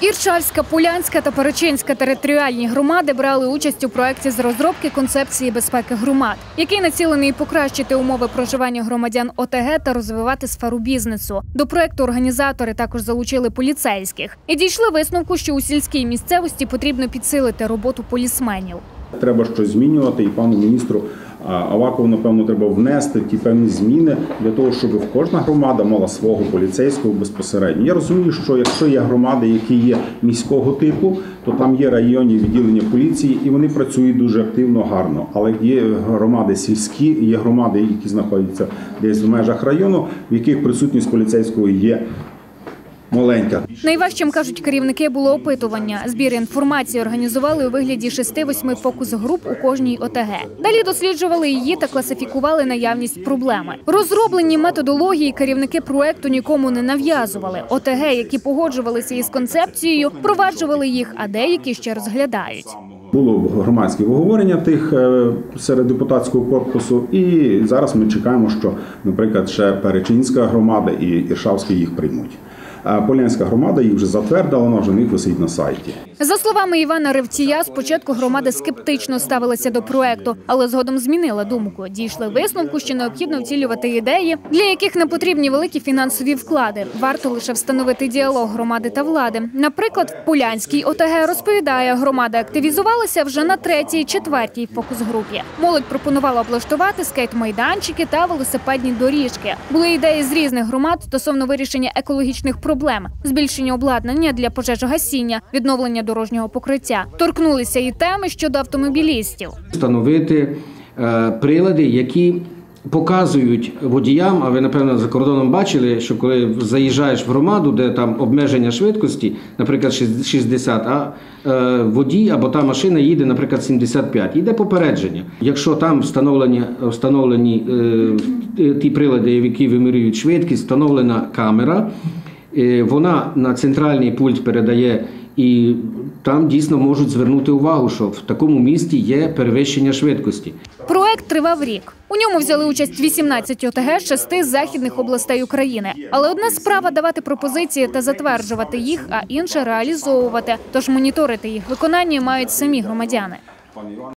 Іршавська, Полянська та Перечинська територіальні громади брали участь у проєкті з розробки концепції безпеки громад, який націлений покращити умови проживання громадян ОТГ та розвивати сферу бізнесу. До проєкту організатори також залучили поліцейських і дійшли висновку, що у сільській місцевості потрібно підсилити роботу полісменів. Треба щось змінювати, і пану міністру Авакову, напевно, треба внести ті певні зміни для того, щоб кожна громада мала свого поліцейського безпосередньо. Я розумію, що якщо є громади, які є міського типу, то там є районні відділення поліції, і вони працюють дуже активно, гарно. Але є громади сільські, є громади, які знаходяться десь в межах району, в яких присутність поліцейського є маленька. Найважчим кажуть керівники було опитування. Збір інформації організували у вигляді 6-8 фокус-груп у кожній ОТГ. Далі досліджували її та класифікували наявність проблеми. Розроблені методології керівники проекту нікому не нав'язували. ОТГ, які погоджувалися із концепцією, впроваджували їх, а деякі ще розглядають. Було громадське обговорення тих е, серед депутатського корпусу, і зараз ми чекаємо, що, наприклад, ще Перечинська громада і Іршавська їх приймуть. Полянська громада їх вже затвердила, вона вже в них висить на сайті. За словами Івана Ревція, спочатку громада скептично ставилася до проекту, але згодом змінила думку. Дійшли висновку, що необхідно втілювати ідеї, для яких не потрібні великі фінансові вклади. Варто лише встановити діалог громади та влади. Наприклад, в Полянській ОТГ розповідає, громада активізувалася вже на третій, четвертій фокус-групі. Молодь пропонувала облаштувати скейт-майданчики та велосипедні доріжки. Були ідеї з різних громад стосовно вирішення екологічних проблем, збільшення обладнання для пожежогасіння, відновлення дорожнього покриття. Торкнулися і теми щодо автомобілістів. встановити е, прилади, які показують водіям, а ви напевно за кордоном бачили, що коли заїжджаєш в громаду, де там обмеження швидкості, наприклад, 60, а е, водій або та машина їде, наприклад, 75, йде попередження. Якщо там встановлені, встановлені е, ті прилади, які вимірюють швидкість, встановлена камера. Е, Вона на центральний пульт передає, і там дійсно можуть звернути увагу, що в такому місті є перевищення швидкості. Проект тривав рік. У ньому взяли участь 18 ОТГ з шести західних областей України. Але одна справа давати пропозиції та затверджувати їх, а інша реалізовувати. Тож моніторити їх виконання мають самі громадяни.